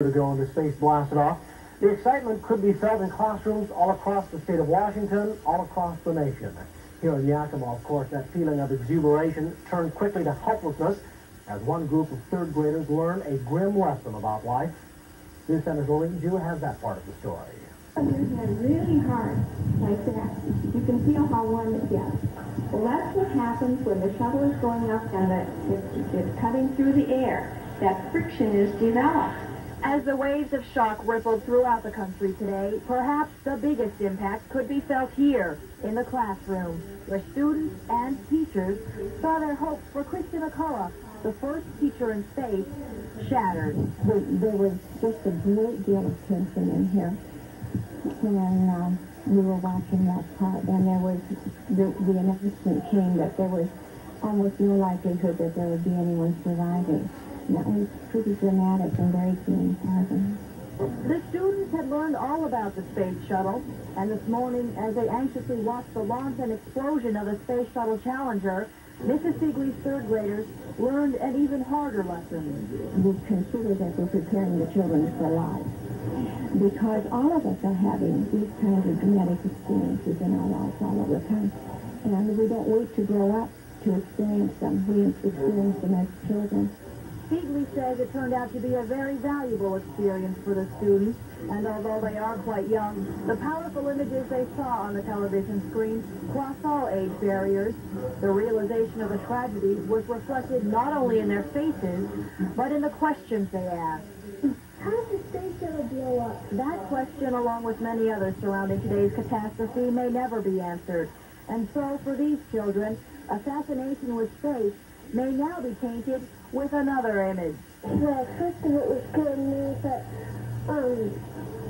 ago when the space blasted off. The excitement could be felt in classrooms all across the state of Washington, all across the nation. Here in Yakima, of course, that feeling of exuberation turned quickly to helplessness as one group of third graders learned a grim lesson about life. News Center's Lorraine Jew has that part of the story. Under here really hard, like that. You can feel how warm it gets. Well, that's what happens when the shuttle is going up and the, it's cutting through the air. That friction is developed. As the waves of shock rippled throughout the country today, perhaps the biggest impact could be felt here in the classroom, where students and teachers saw their hopes for Christa McAuliffe, the first teacher in space, shattered. There, was just a great deal of tension in here when um, we were watching that part, and there was the, the announcement came that there was almost no likelihood that there would be anyone surviving. That was pretty dramatic and very disheartening. The students had learned all about the space shuttle, and this morning, as they anxiously watched the launch and explosion of the Space Shuttle Challenger, Mrs. Sigley's third graders learned an even harder lesson. We consider that we're preparing the children for life because all of us are having these kinds of dramatic experiences in our lives all of the time. And we don't wait to grow up to experience them. We experience them as children. Says it turned out to be a very valuable experience for the students, and although they are quite young, the powerful images they saw on the television screen crossed all age barriers. The realization of the tragedy was reflected not only in their faces, but in the questions they asked. How did the space shuttle blow up? That question, along with many others surrounding today's catastrophe, may never be answered. And so, for these children, a fascination with space may now be tainted with another image. Well, first of all, it was scared me that, um,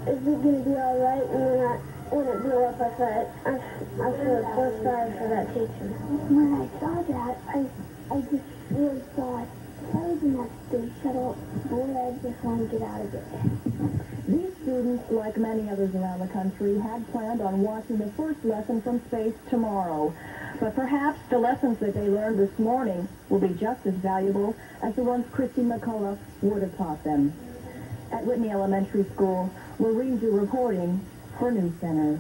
is it going to be all right? And then I, when it blew up, I thought, I, I feel so sorry for that teacher. When I saw that, I, I just really thought, shuttle, just to get out of. These students, like many others around the country, had planned on watching the first lesson from space tomorrow. But perhaps the lessons that they learned this morning will be just as valuable as the ones Christa McAuliffe would have taught them. At Whitney Elementary School, Lorene Jew reporting for News Center.